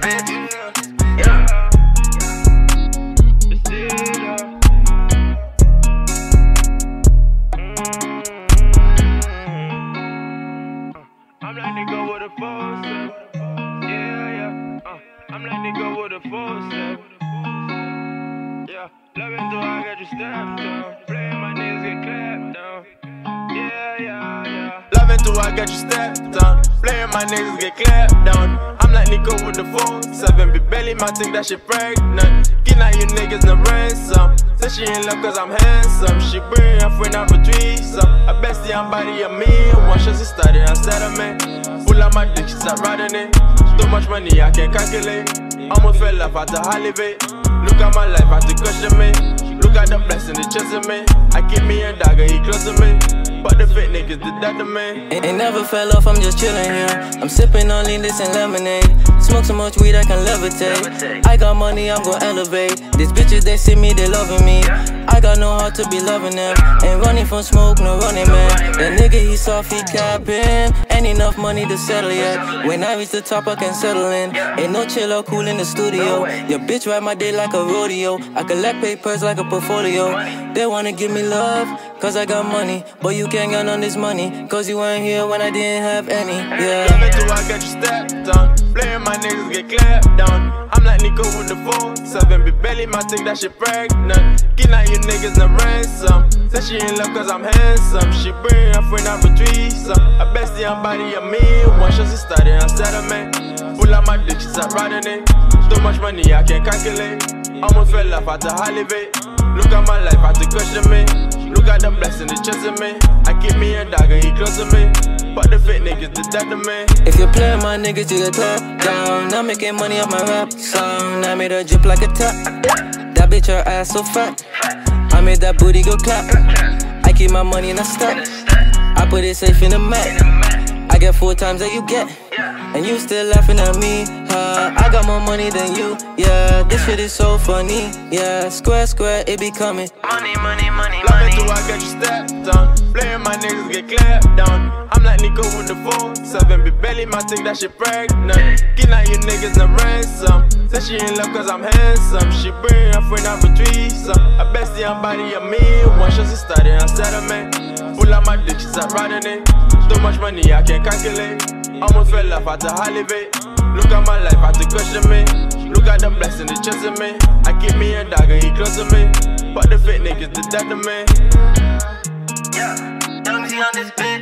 bitch. I'm like nigga with a force. Yeah, yeah. Uh, I'm like nigga with a force. Yeah, loving till I got you stepped on. Playing my niggas get clapped on. I got you stepped on. Playing my niggas get clapped down. I'm like Nico with the full seven. Be belly, my think that shit pregnant. Getting out you niggas no ransom. Say she in love cause I'm handsome. She bring her friend out for threesome. I best the body of me. One she started on settlement. Pull out my dick, she start riding it. Too much money, I can't calculate. Almost fell off out to Hollywood. Look at my life, I to question me. Look at the blessing, the chest me. I keep me a dagger, he close to me. But the fit niggas did that to me. It, it never fell off, I'm just chilling here. I'm sipping on lean, this and lemonade. Smoke so much weed, I can levitate. I got money, I'm gon' elevate. These bitches, they see me, they loving me. I got no heart to be loving them. Ain't running from smoke, no running, man. That nigga, he soft, he capping. Ain't enough money to settle yet. When I reach the top, I can settle in. Ain't no chill or cool in the studio. Your bitch ride my day like a rodeo. I collect papers like a portfolio. They wanna give me love, cause I got money. But you can't get on this money, cause you weren't here when I didn't have any. Yeah. Loving till I got you stepped on. Playing my niggas get clapped down. I'm like Nico with the full seven. Be belly, my think that shit pregnant. Getting out you niggas no ransom. Say she in love cause I'm handsome. She bring her friend out for threesome. I best the body of me. One she started on settlement. Pull out my dick, she start riding it. Too much money, I can't calculate. Almost fell off out to Hollywood. Look at my life, I to question me. At the blessing, the chest of me. I keep me a dagger, he close to me. But the fit niggas did that to me. If you play my niggas, you get clapped down. I'm making money off my rap song. I made her drip like a tap. That bitch, her ass so fat. I made that booty go clap. I keep my money in a stack. I put it safe in the mat. I get four times that you get. And you still laughing at me, huh? I got more money than you, yeah. This shit is so funny, yeah. Square, square, it be coming. Money, money, money, Loving money. till I got you stepped on. Playing my niggas get clapped down. I'm like Nico with the full seven. Be belly, my think that shit pregnant. Getting out you niggas no ransom. Say she in love cause I'm handsome. She bring her friend out for threesome. I best the body of me. One shot she started on settlement. Pull out my dick, she start riding it. Too much money, I can't calculate. Almost fell off out to Hollywood. Look at my life, I to question me. Look at the blessing, the chest of me. I keep me a dagger, he close to me. But the fit niggas did that to me. Yeah, Yung Zee on this bit.